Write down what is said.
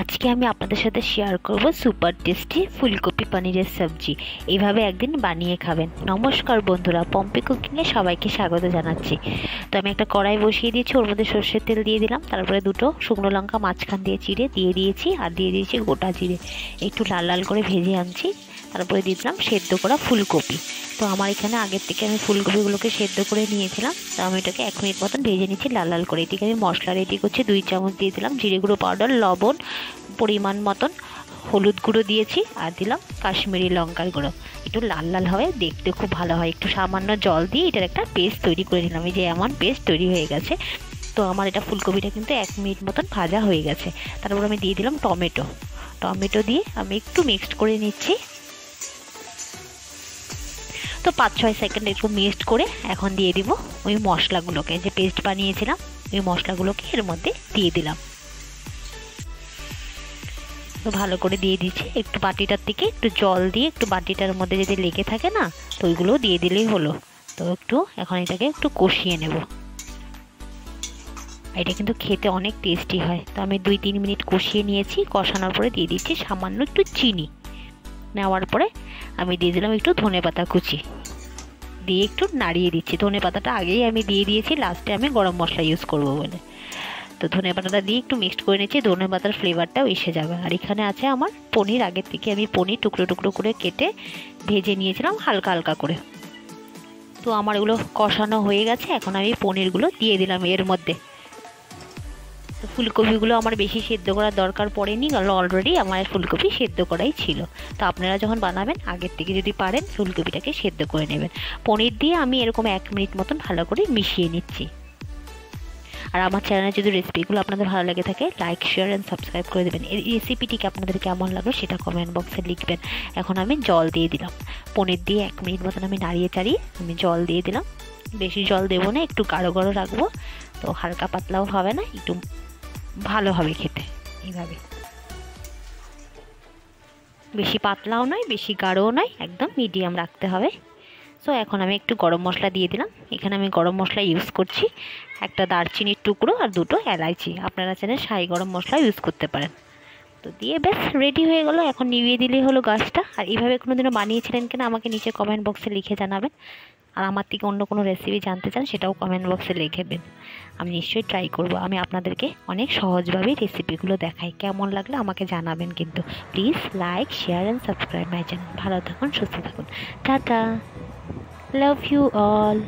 আজকে আমি আপনাদের সাথে শেয়ার করব সুপার টেস্টি ফুলকপি পনিরের সবজি। এইভাবে একদিন বানিয়ে খাবেন। নমস্কার বন্ধুরা, পম্পি কুকিংয়ে সবাইকে স্বাগত জানাচ্ছি। তো আমি একটা কড়াই বসিয়ে দিয়েছি, ওর মধ্যে সর্ষের তেল দিয়ে দিলাম, তারপরে দুটো শুকনো লঙ্কা মাঝখান দিয়ে চিড়ে দিয়ে দিয়েছি, আর দিয়ে দিয়েছি গোটা জিরে। একটু লাল লাল করে ভেজে আনছি, তারপরে দিয়ে দিলাম সেদ্ধ করা ফুলকপি। তো আমার এখানে আগের থেকে আমি ফুলকপিগুলোকে সেদ্ধ করে নিয়েছিলাম। তো আমি এটাকে এক মিনিট মতন ভেজে নিচ্ছি, লাল লাল করে। এদিকে আমি মশলা রেডি করছি, দুই চামচ দিয়ে দিলাম জিরে গুঁড়ো পাউডার লবণ পরিমাণ মতন হলুদ গুঁড়ো দিয়েছি আর দিলাম কাশ্মীরি লঙ্কার গুঁড়ো। একটু লাল লাল হবে দেখতে খুব ভালো হয়। একটু সামান্য জল দিয়ে এটার একটা পেস্ট তৈরি করে নিলাম, এই যে এমন পেস্ট তৈরি হয়ে গেছে। তো আমার এটা ফুলকপিটা কিন্তু এক মিনিট মতন ভাজা হয়ে গেছে। তারপর আমি দিয়ে দিলাম টমেটো। টমেটো দিয়ে আমি একটু মিক্সড করে নিচ্ছি। তো পাঁচ ছয় সেকেন্ড একটু মিক্সড করে এখন দিয়ে দিব ওই মশলাগুলোকে। যে পেস্ট বানিয়েছিলাম, ওই মশলাগুলোকে এর মধ্যে দিয়ে দিলাম। তো ভালো করে দিয়ে দিচ্ছি। একটু বাটিটার থেকে একটু জল দিয়ে একটু বাটিটার মধ্যে যদি লেগে থাকে না, তো ওইগুলো দিয়ে দিলেই হলো। তো একটু এখন এটাকে একটু কষিয়ে নেব। এটা কিন্তু খেতে অনেক টেস্টি হয়। তো আমি দুই তিন মিনিট কষিয়ে নিয়েছি। কষানোর পরে দিয়ে দিচ্ছি সামান্য একটু চিনি। নেওয়ার পরে আমি দিয়ে দিলাম একটু ধনে পাতা কুচি। দিয়ে একটু নাড়িয়ে দিচ্ছি। ধনে পাতাটা আগেই আমি দিয়ে দিয়েছি লাস্টে আমি গরম মশলা ইউজ করব বলে। তো ধনে পাতাটা দিয়ে একটু মিক্সড করে নিচ্ছি, ধনে পাতার ফ্লেভারটাও এসে যাবে। আর এখানে আছে আমার পনির, আগের থেকে আমি পনির টুকরো টুকরো করে কেটে ভেজে নিয়েছিলাম হালকা হালকা করে। তো আমার এগুলো কষানো হয়ে গেছে, এখন আমি পনিরগুলো দিয়ে দিলাম এর মধ্যে। ফুলকপিগুলো আমার বেশি সেদ্ধ করার দরকার পড়েনি, কারণ অলরেডি আমার ফুলকপি সেদ্ধ করাই ছিল। তো আপনারা যখন বানাবেন, আগের থেকে যদি পারেন, ফুলকপিটাকে সেদ্ধ করে নেবেন। পনির দিয়ে আমি এরকম এক মিনিট মতন ভালো করে মিশিয়ে নিচ্ছি। আর আমার চ্যানেলে যদি রেসিপিগুলো আপনাদের ভালো লেগে থাকে লাইক শেয়ার অ্যান্ড সাবস্ক্রাইব করে দেবেন। এই রেসিপিটিকে আপনাদের কেমন লাগল, সেটা কমেন্ট বক্সে লিখবেন। এখন আমি জল দিয়ে দিলাম। পনির দিয়ে এক মিনিট মতন আমি নাড়িয়ে চাড়িয়ে আমি জল দিয়ে দিলাম। বেশি জল দেবো না, একটু গাঢ় গাঢ় রাখব। তো হালকা পাতলাও হবে না, একটু ভালো হবে খেতে। এইভাবে। বেশি পাতলাও নয় বেশি গাঢ়ও নয় একদম মিডিয়াম রাখতে হবে। সো এখন আমি একটু গরম মশলা দিয়ে দিলাম। এখানে আমি গরম মশলা ইউজ করছি। একটা দারচিনির টুকরো আর দুটো এলাইচি। আপনারা চাইলে সাই গরম মশলা ইউজ করতে পারেন। তো দিয়ে বেশ রেডি হয়ে গেলো। এখন নিভিয়ে দিলেই হলো গাছটা। আর এইভাবে কোনো দিনও বানিয়েছিলেন কিনা আমাকে নিচে কমেন্ট বক্সে লিখে জানাবেন। আর আমার থেকে অন্য কোনো রেসিপি জানতে চান, সেটাও কমেন্ট বক্সে লিখেবেন আমি নিশ্চয়ই ট্রাই করব। আমি আপনাদেরকে অনেক সহজভাবেই রেসিপিগুলো দেখাই। কেমন লাগলে আমাকে জানাবেন কিন্তু। Please like share and subscribe my channel ভালো থাকুন, সুস্থ থাকুন। টাটা। Love you all